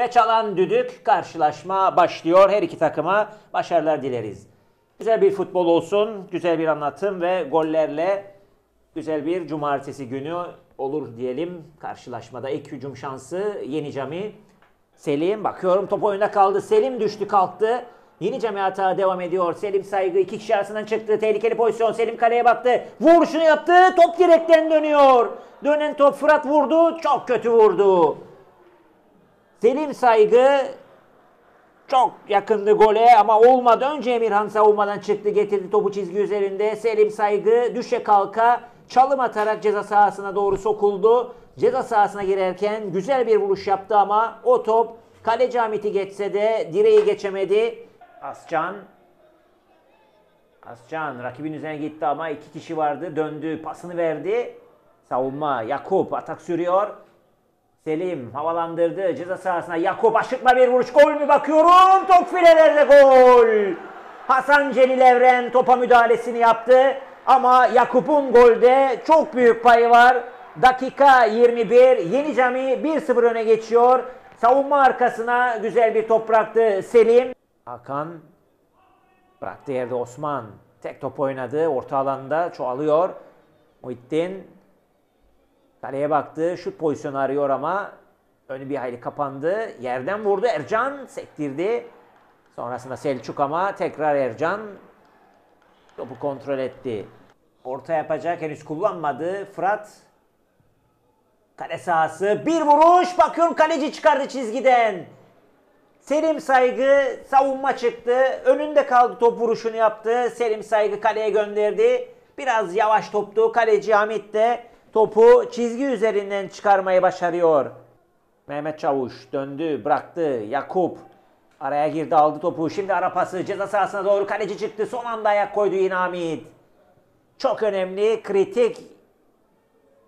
Ve çalan düdük karşılaşma başlıyor. Her iki takıma başarılar dileriz. Güzel bir futbol olsun, güzel bir anlatım ve gollerle güzel bir cumartesi günü olur diyelim. Karşılaşmada ilk hücum şansı Yeni Cami. Selim bakıyorum top oyunda kaldı. Selim düştü kalktı. Yeni Cami hata devam ediyor. Selim Saygı iki kişi arasından çıktı. Tehlikeli pozisyon. Selim kaleye baktı. Vuruşunu yaptı. Top direkten dönüyor. Dönen top Fırat vurdu. Çok kötü vurdu. Selim Saygı çok yakındı gole ama olmadı. Önce Emirhan savunmadan çıktı getirdi topu çizgi üzerinde. Selim Saygı düşe kalka çalım atarak ceza sahasına doğru sokuldu. Ceza sahasına girerken güzel bir vuruş yaptı ama o top kaleci Hamit'i geçse de direği geçemedi. Ascan Ascan rakibin üzerine gitti ama iki kişi vardı. Döndü pasını verdi. Savunma Yakup atak sürüyor. Selim havalandırdı ceza sahasına. Yakup aşırtma bir vuruş. Gol mü bakıyorum? Top filelerde gol. Hasan Celil Evren topa müdahalesini yaptı. Ama Yakup'un golde çok büyük payı var. Dakika 21. Yeni Cami 1-0 öne geçiyor. Savunma arkasına güzel bir top bıraktı Selim. Hakan bıraktı yerde Osman. Tek top oynadı. Orta alanda çoğalıyor. Muhittin Kaleye baktı. Şut pozisyonu arıyor ama önü bir hayli kapandı. Yerden vurdu. Ercan sektirdi. Sonrasında Selçuk ama tekrar Ercan topu kontrol etti. Orta yapacak henüz kullanmadı. Fırat kale sahası bir vuruş. Bakıyorum kaleci çıkardı çizgiden. Selim Saygı savunma çıktı. Önünde kaldı top vuruşunu yaptı. Selim Saygı kaleye gönderdi. Biraz yavaş toptu. Kaleci Hamit de topu çizgi üzerinden çıkarmayı başarıyor. Mehmet Çavuş döndü, bıraktı. Yakup araya girdi, aldı topu. Şimdi ara pası ceza sahasına doğru kaleci çıktı. Son anda ayak koydu yine. Çok önemli, kritik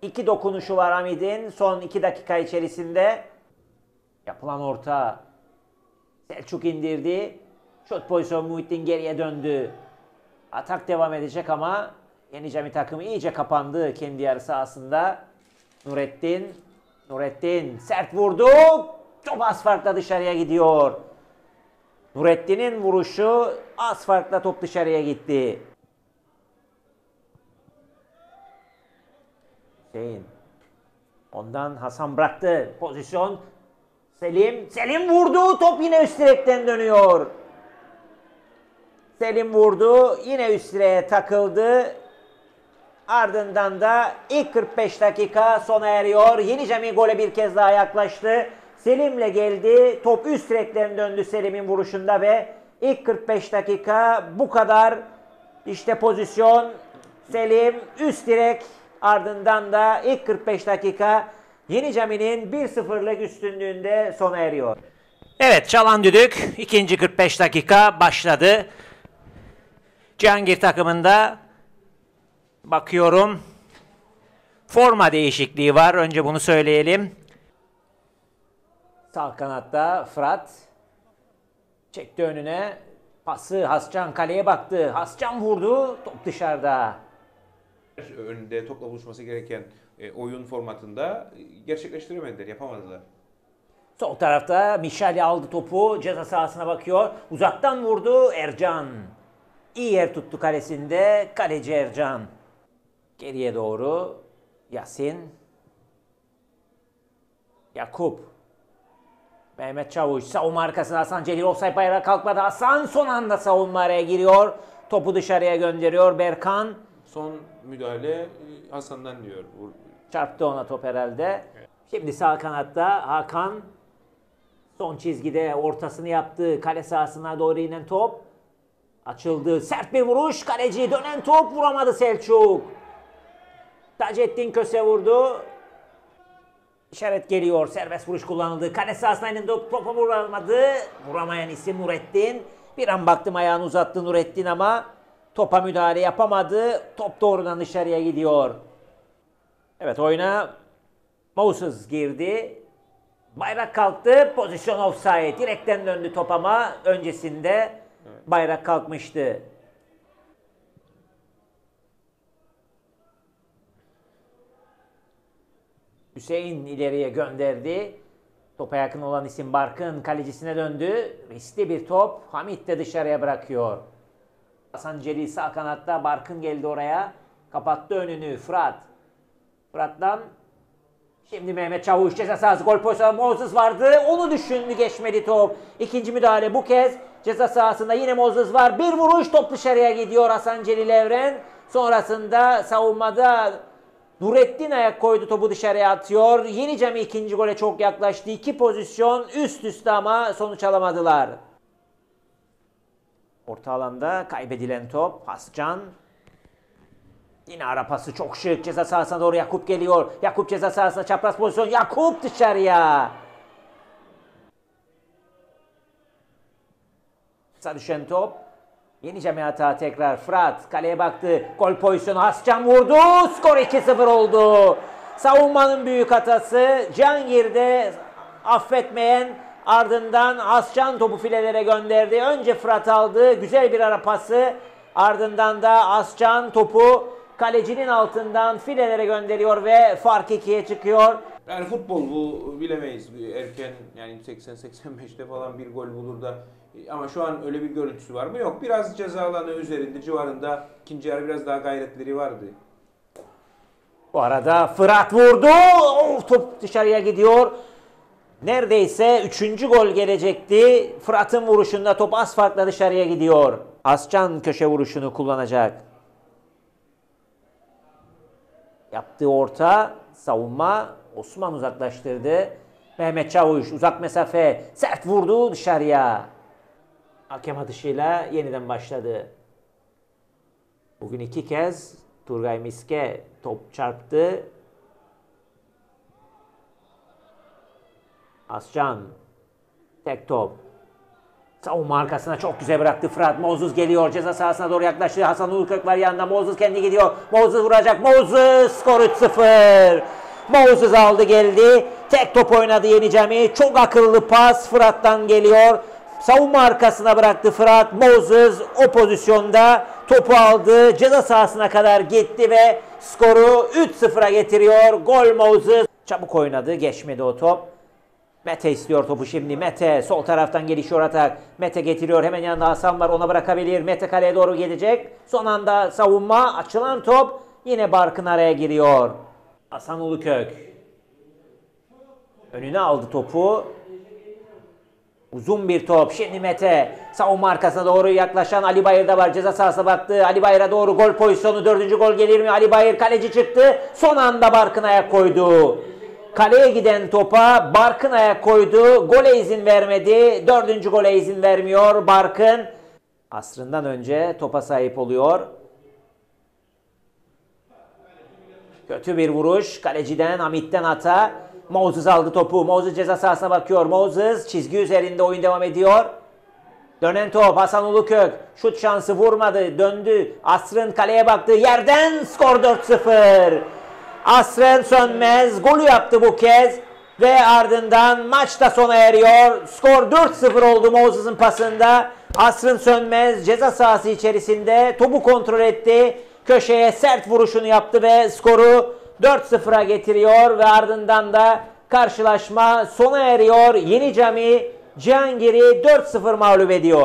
iki dokunuşu var Hamid'in son iki dakika içerisinde. Yapılan orta Selçuk indirdi. Şut pozisyonu Muhittin geriye döndü. Atak devam edecek ama Yeni Cami takımı iyice kapandı kendi yarı sahasında. Nurettin, Nurettin sert vurdu. Top az farkla dışarıya gidiyor. Nurettin'in vuruşu az farkla top dışarıya gitti. Hüseyin. Ondan Hasan bıraktı. Pozisyon. Selim. Selim vurdu. Top yine üst direkten dönüyor. Selim vurdu. Yine üst direğe takıldı. Ardından da ilk 45 dakika sona eriyor. Yeni Cami gole bir kez daha yaklaştı. Selim'le geldi. Top üst direkten döndü Selim'in vuruşunda ve ilk 45 dakika bu kadar. İşte pozisyon Selim üst direk ardından da ilk 45 dakika Yeni Cami'nin 1-0'lık üstünlüğünde sona eriyor. Evet çalan düdük ikinci 45 dakika başladı. Cihangir takımında Bakıyorum. Forma değişikliği var. Önce bunu söyleyelim. Sağ kanatta Fırat çekti önüne. Pası Hascan kaleye baktı. Hascan vurdu. Top dışarıda. Önünde topla buluşması gereken e, oyun formatında gerçekleştiremediler, yapamadılar. Sol tarafta Mişali aldı topu. Ceza sahasına bakıyor. Uzaktan vurdu Ercan. İyi yer tuttu kalesinde. Kaleci Ercan. Geriye doğru Yasin. Yakup. Mehmet Çavuş savunma arkasına Hasan Celil offside bayrağı kalkmadı. Hasan son anda savunma araya giriyor. Topu dışarıya gönderiyor Berkan. Son müdahale e, Hasan'dan diyor. Çarptı ona top herhalde. Şimdi sağ kanatta Hakan son çizgide ortasını yaptı. Kale sahasına doğru inen top. Açıldı. Sert bir vuruş. Kaleci dönen top vuramadı Selçuk. Taceddin Köse vurdu. İşaret geliyor. Serbest vuruş kullanıldı. Kale sahasına indi. Topa vuramadı. Vuramayan isim Nurettin. Bir an baktım ayağını uzattı Nurettin ama topa müdahale yapamadı. Top doğrudan dışarıya gidiyor. Evet oyuna Moses girdi. Bayrak kalktı. Pozisyon offside. Direkten döndü top ama öncesinde bayrak kalkmıştı. Hüseyin ileriye gönderdi. Topa yakın olan isim Barkın kalecisine döndü. Riskli bir top. Hamit de dışarıya bırakıyor. Hasan Celil sağ kanatta. Barkın geldi oraya. Kapattı önünü. Fırat. Fırat'tan Şimdi Mehmet Çavuş ceza sahası gol pozisyonu Moses vardı. Onu düşündü geçmedi top. İkinci müdahale bu kez ceza sahasında yine Moses var. Bir vuruş top dışarıya gidiyor Hasan Celil Evren. Sonrasında savunmada Nurettin ayak koydu topu dışarıya atıyor. Yeni Cami ikinci gole çok yaklaştı. İki pozisyon üst üste ama sonuç alamadılar. Orta alanda kaybedilen top. Hascan Yine ara pası çok şık. Ceza sahasına doğru Yakup geliyor. Yakup ceza sahasına çapraz pozisyon. Yakup dışarıya. Kısa top. Yeni cami hata tekrar. Fırat kaleye baktı. Gol pozisyonu Hascan vurdu. Skor 2-0 oldu. Savunmanın büyük hatası. Cihangir'de affetmeyen ardından Hascan topu filelere gönderdi. Önce Fırat aldı. Güzel bir ara pası. Ardından da Ascan topu kalecinin altından filelere gönderiyor ve fark ikiye çıkıyor. Yani futbol bu bilemeyiz. Erken yani 80-85'te falan bir gol bulur da ama şu an öyle bir görüntüsü var mı? Yok. Biraz ceza üzerinde civarında ikinci yarı biraz daha gayretleri vardı. Bu arada Fırat vurdu. Oh, top dışarıya gidiyor. Neredeyse üçüncü gol gelecekti. Fırat'ın vuruşunda top az farkla dışarıya gidiyor. Ascan köşe vuruşunu kullanacak. Yaptığı orta savunma Osman uzaklaştırdı. Mehmet Çavuş uzak mesafe sert vurdu dışarıya. Hakem atışıyla yeniden başladı. Bugün iki kez Turgay Miske top çarptı. Ascan tek top. Savunma arkasına çok güzel bıraktı Fırat. Moses geliyor. Ceza sahasına doğru yaklaştı. Hasan Ulukök var yanında. Moses kendi gidiyor. Moses vuracak. Moses skor 3-0. Moses aldı geldi. Tek top oynadı Yeni Cami. Çok akıllı pas Fırat'tan geliyor. Savunma arkasına bıraktı Fırat. Moses o pozisyonda topu aldı. Ceza sahasına kadar gitti ve skoru 3-0'a getiriyor. Gol Moses. Çabuk oynadı. Geçmedi o top. Mete istiyor topu şimdi. Mete sol taraftan gelişiyor atak. Mete getiriyor. Hemen yanında Hasan var. Ona bırakabilir. Mete kaleye doğru gelecek. Son anda savunma. Açılan top. Yine Barkın araya giriyor. Hasan Ulukök. Önüne aldı topu. Uzun bir top. Şimdi Mete. Savunma arkasına doğru yaklaşan Ali Bayır da var. Ceza sahasına baktı. Ali Bayır'a doğru gol pozisyonu. Dördüncü gol gelir mi? Ali Bayır kaleci çıktı. Son anda Barkın ayak koydu. Kaleye giden topa Barkın ayak koydu. Gole izin vermedi. Dördüncü gole izin vermiyor Barkın. Asrından önce topa sahip oluyor. Kötü bir vuruş. Kaleciden Hamit'ten hata. Moses aldı topu. Moses ceza sahasına bakıyor. Moses çizgi üzerinde oyun devam ediyor. Dönen top Hasan Ulukök. Şut şansı vurmadı. Döndü. Asrın kaleye baktı. Yerden skor 4-0. Asren Sönmez golü yaptı bu kez. Ve ardından maç da sona eriyor. Skor 4-0 oldu Moses'ın pasında. Asrın Sönmez ceza sahası içerisinde topu kontrol etti. Köşeye sert vuruşunu yaptı ve skoru 4-0'a getiriyor. Ve ardından da karşılaşma sona eriyor. Yeni Cami Cihangir'i 4-0 mağlup ediyor.